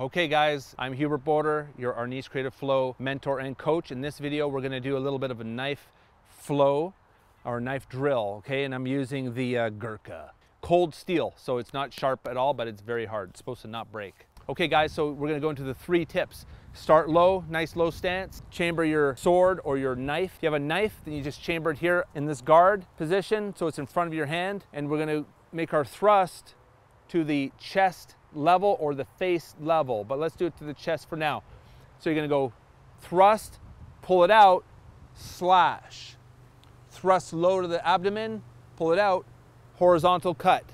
Okay guys, I'm Hubert Boorder, your Arnis Creative Flow mentor and coach. In this video, we're gonna do a little bit of a knife flow or knife drill, okay? And I'm using the uh, Gurkha. Cold steel, so it's not sharp at all, but it's very hard. It's supposed to not break. Okay guys, so we're gonna go into the three tips. Start low, nice low stance. Chamber your sword or your knife. If you have a knife, then you just chamber it here in this guard position, so it's in front of your hand. And we're gonna make our thrust to the chest level or the face level, but let's do it to the chest for now. So you're gonna go thrust, pull it out, slash. Thrust low to the abdomen, pull it out, horizontal cut.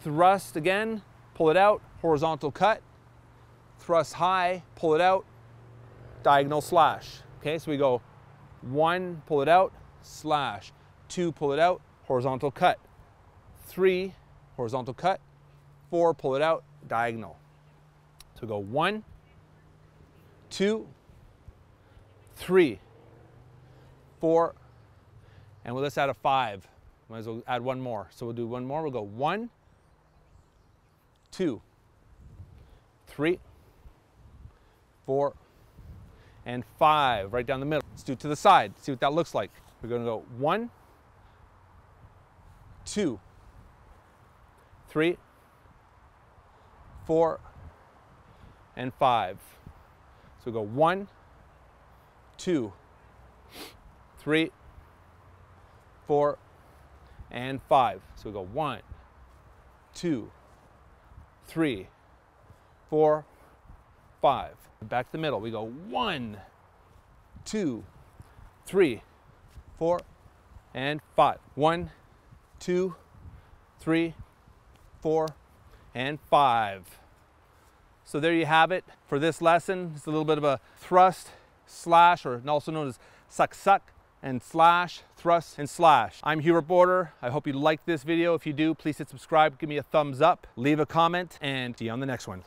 Thrust again, pull it out, horizontal cut. Thrust high, pull it out, diagonal slash. Okay, so we go one, pull it out, slash. Two, pull it out, horizontal cut. Three, horizontal cut four, pull it out, diagonal. So go one, two, three, four, and we'll let's add a five. Might as well add one more. So we'll do one more. We'll go one, two, three, four, and five right down the middle. Let's do it to the side. See what that looks like. We're going to go one, two, three, four, and five. So we go one, two, three, four, and five. So we go one, two, three, four, five. Back to the middle. We go one, two, three, four, and five. One, two, three, four, and five. So there you have it for this lesson. It's a little bit of a thrust, slash, or also known as saksak and slash, thrust and slash. I'm Hubert Boorder. I hope you liked this video. If you do, please hit subscribe, give me a thumbs up, leave a comment, and see you on the next one.